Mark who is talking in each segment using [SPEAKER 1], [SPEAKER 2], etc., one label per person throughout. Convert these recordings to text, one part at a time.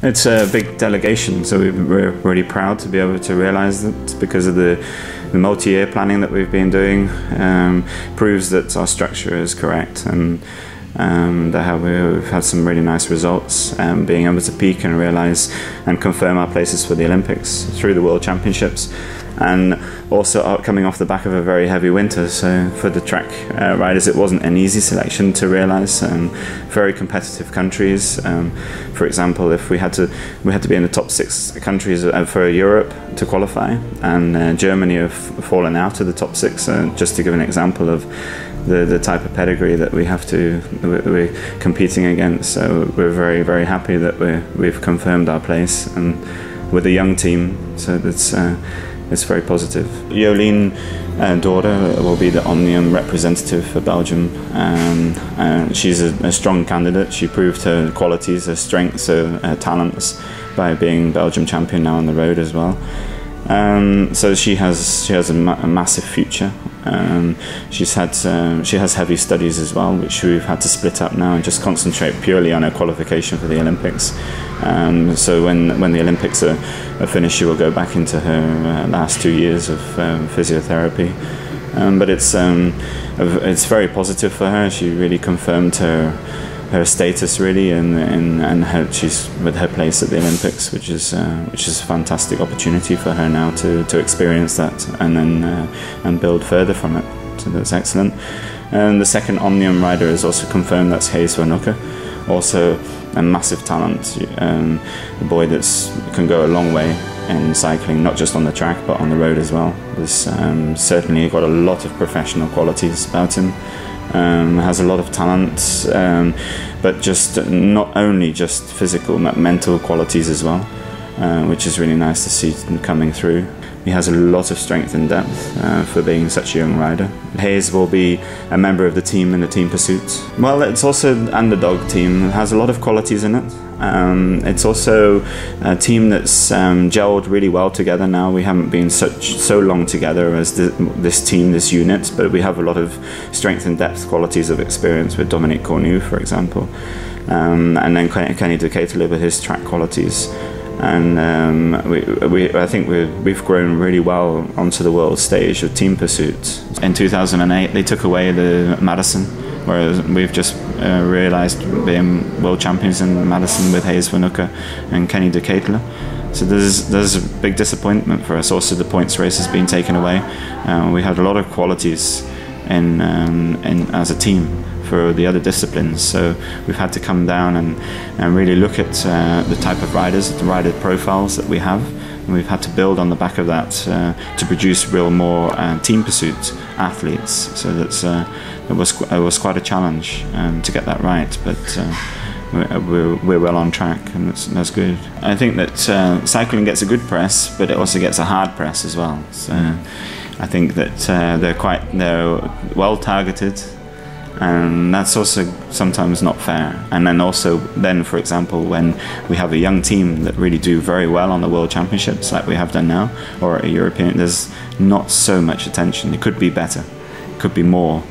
[SPEAKER 1] It's a big delegation, so we're really proud to be able to realise that because of the, the multi-year planning that we've been doing um, proves that our structure is correct and um, that we've had some really nice results, um, being able to peak and realise and confirm our places for the Olympics through the World Championships and also coming off the back of a very heavy winter. So for the track uh, riders, it wasn't an easy selection to realise. Um, very competitive countries. Um, for example, if we had to, we had to be in the top six countries uh, for Europe to qualify, and uh, Germany have fallen out of the top six. Uh, just to give an example of the, the type of pedigree that we have to we're competing against. So we're very very happy that we we've confirmed our place and with a young team. So that's. Uh, it's very positive. Jolien uh, D'Hoore will be the Omnium representative for Belgium. Um, uh, she's a, a, strong candidate. She proved her qualities, her strengths, her, her talents by being Belgium champion now on the road as well. Um, so she has she has a, ma a massive future. Um, she's had she has heavy studies as well, which we've had to split up now and just concentrate purely on her qualification for the Olympics. Um, so when when the Olympics are, are, finished, she will go back into her uh, last two years of um, physiotherapy. Um, but it's it's very positive for her. She really confirmed her her status really and and, and her, she's with her place at the Olympics which is uh, which is a fantastic opportunity for her now to, to experience that and then uh, and build further from it. So that's excellent. And the second Omnium rider is also confirmed that's Gijs Van Hoecke also a massive talent um, a boy that can go a long way in cycling not just on the track but on the road as well. There's um, certainly got a lot of professional qualities about him um, has a lot of talent, um, but just not only just physical, but mental qualities as well, uh, which is really nice to see coming through. He has a lot of strength and depth uh, for being such a young rider. Gijs will be a member of the team in the team pursuit. Well, it's also an underdog team. It has a lot of qualities in it. Um, it's also a team that's um, gelled really well together now. We haven't been such so long together as the, this team, this unit, but we have a lot of strength and depth qualities of experience with Dominique Cornu, for example, um, and then Kenny De Ketele with his track qualities and um, we, we, I think we we've grown really well onto the world stage of team pursuit. In 2008, they took away the Madison, whereas we've just uh, realised being world champions in Madison with Gijs Van Hoecke and Kenny De Ketele. So there's there's a big disappointment for us. Also, the points race has been taken away. Uh, we had a lot of qualities in, um, in as a team for the other disciplines. So we've had to come down and, and really look at uh, the type of riders, the rider profiles that we have. And we've had to build on the back of that uh, to produce real more uh, team pursuit athletes. So that's uh, it was it was quite a challenge um, to get that right, but. Uh, we're, we're, well on track, and that's, that's good. I think that uh, cycling gets a good press, but it also gets a hard press as well. So I think that uh, they're quite they're well targeted and that's also sometimes not fair. And then also, then for example, when we have a young team that really do very well on the World Championships, like we have done now, or a European, there's not so much attention. It could be better, it could be more.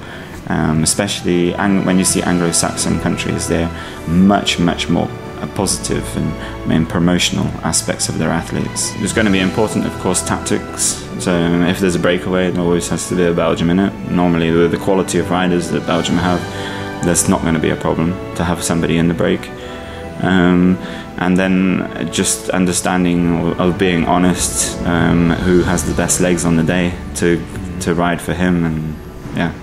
[SPEAKER 1] Um, especially when you see Anglo-Saxon countries, they're much, much more positive and, and promotional aspects of their athletes. It's going to be important, of course, tactics. So if there's a breakaway, it always has to be a Belgium in it. Normally, with the quality of riders that Belgium have, there's not going to be a problem to have somebody in the break. Um, and then just understanding of being honest, um, who has the best legs on the day to to ride for him, and yeah,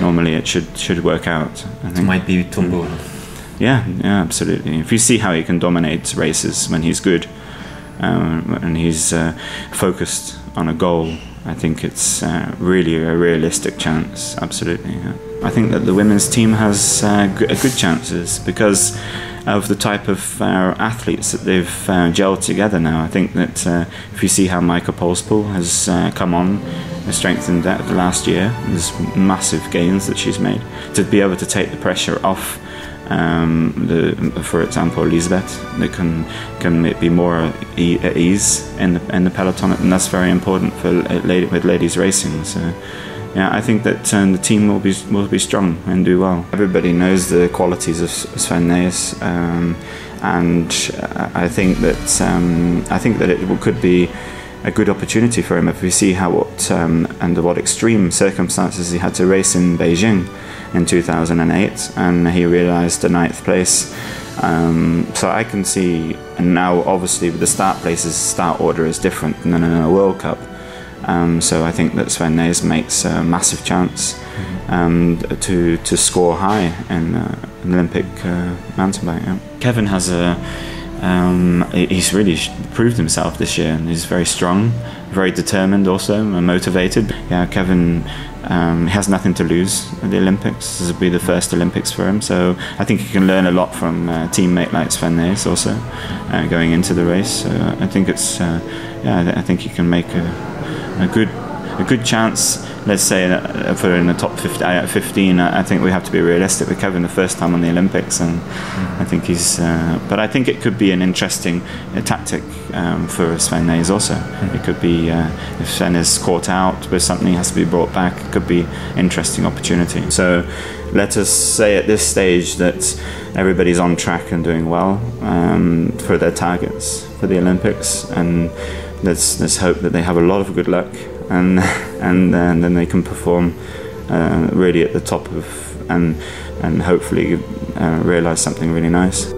[SPEAKER 1] normally it should should work out.
[SPEAKER 2] I think. It might be Tom Boonen.
[SPEAKER 1] Yeah, yeah, absolutely. If you see how he can dominate races when he's good um, and he's uh, focused on a goal, I think it's uh, really a realistic chance. Absolutely. Yeah. I think that the women's team has uh, good chances because of the type of uh, athletes that they've uh, gelled together now. I think that uh, if you see how Maaike Polspoel has uh, come on, strengthened that last year, there's massive gains that she's made to be able to take the pressure off um, the, for example, Liesbet, they can can be more e at ease in the in the peloton, and that's very important for lady, with ladies racing. So, yeah, I think that um, the team will be will be strong and do well. Everybody knows the qualities of Sven Nys, um, and I think that um, I think that it could be a good opportunity for him if we see how what um, under what extreme circumstances he had to race in Beijing in 2008, and he realised the ninth place. Um, so I can see, and now obviously with the start places start order is different than in a World Cup. Um, so I think that Sven Nys makes a massive chance um, to to score high in uh, an Olympic uh, mountain bike. Yeah. Kevin has a um, he's really proved himself this year and he's very strong, very determined also, and motivated. Yeah, Kevin um, has nothing to lose at the Olympics. This will be the first Olympics for him, so I think he can learn a lot from a teammate like Sven Nys also uh, going into the race. So I think it's uh, yeah, I think he can make a, a good a good chance let's say if we're in the top 50, uh, 15, I think we have to be realistic with Kevin the first time on the Olympics, and mm. I think he's. Uh, but I think it could be an interesting uh, tactic um, for Sven Nys also. Mm. It could be uh, if Sven is caught out with something has to be brought back. It could be interesting opportunity. So let us say at this stage that everybody's on track and doing well um, for their targets for the Olympics, and let's let's hope that they have a lot of good luck and and, and then they can perform uh, really at the top of and and hopefully uh, realize something really nice.